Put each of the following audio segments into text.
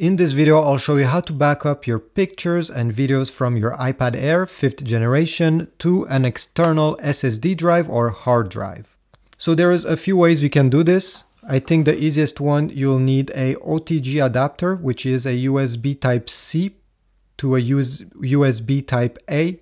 In this video, I'll show you how to back up your pictures and videos from your iPad Air 5th generation to an external SSD drive or hard drive. So there is a few ways you can do this. I think the easiest one, you'll need a OTG adapter, which is a USB type C to a USB type A.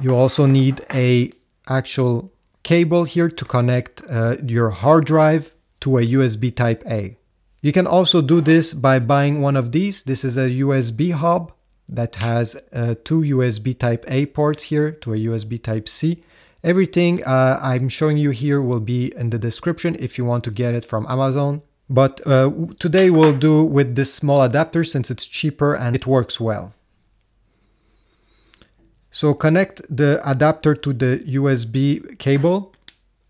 You also need a actual cable here to connect uh, your hard drive to a USB type A. You can also do this by buying one of these. This is a USB hub that has uh, two USB type A ports here to a USB type C. Everything uh, I'm showing you here will be in the description if you want to get it from Amazon. But uh, today we'll do with this small adapter since it's cheaper and it works well. So connect the adapter to the USB cable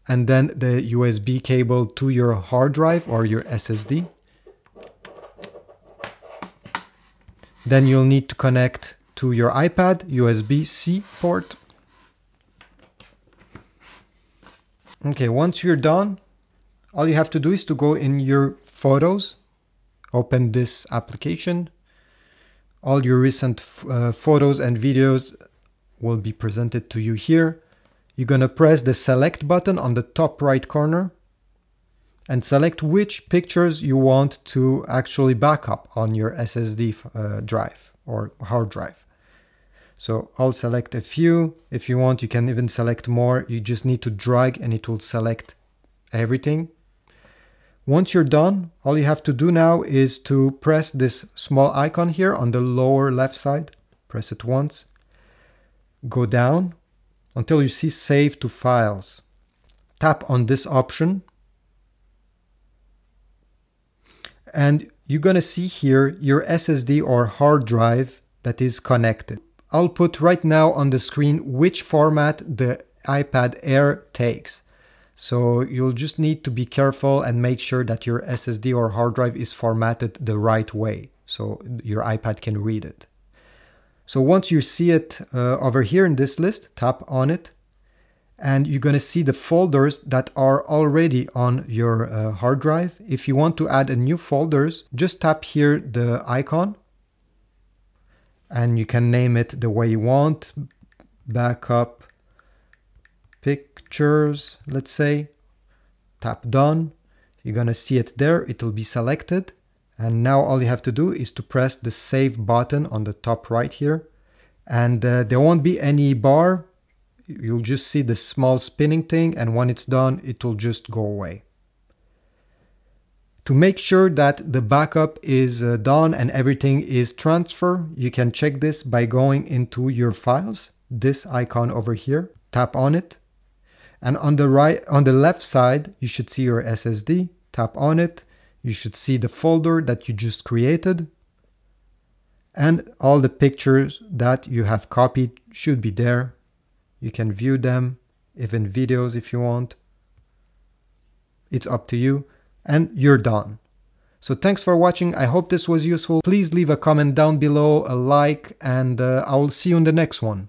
and then the USB cable to your hard drive or your SSD. Then you'll need to connect to your iPad USB-C port. Okay, once you're done, all you have to do is to go in your photos, open this application. All your recent uh, photos and videos will be presented to you here. You're to press the select button on the top right corner and select which pictures you want to actually backup on your SSD uh, drive or hard drive. So I'll select a few. If you want, you can even select more. You just need to drag and it will select everything. Once you're done, all you have to do now is to press this small icon here on the lower left side. Press it once. Go down until you see Save to Files. Tap on this option and you're going to see here your SSD or hard drive that is connected. I'll put right now on the screen which format the iPad Air takes. So you'll just need to be careful and make sure that your SSD or hard drive is formatted the right way so your iPad can read it. So once you see it uh, over here in this list, tap on it and you're going to see the folders that are already on your uh, hard drive. If you want to add a new folders, just tap here the icon and you can name it the way you want. Backup pictures, let's say. Tap done. You're going to see it there. It will be selected. And now all you have to do is to press the save button on the top right here. And uh, there won't be any bar you'll just see the small spinning thing and when it's done it will just go away. To make sure that the backup is uh, done and everything is transferred, you can check this by going into your files, this icon over here, tap on it. And on the right, on the left side, you should see your SSD, tap on it. You should see the folder that you just created. And all the pictures that you have copied should be there you can view them, even videos if you want. It's up to you and you're done. So thanks for watching. I hope this was useful. Please leave a comment down below, a like, and uh, I will see you in the next one.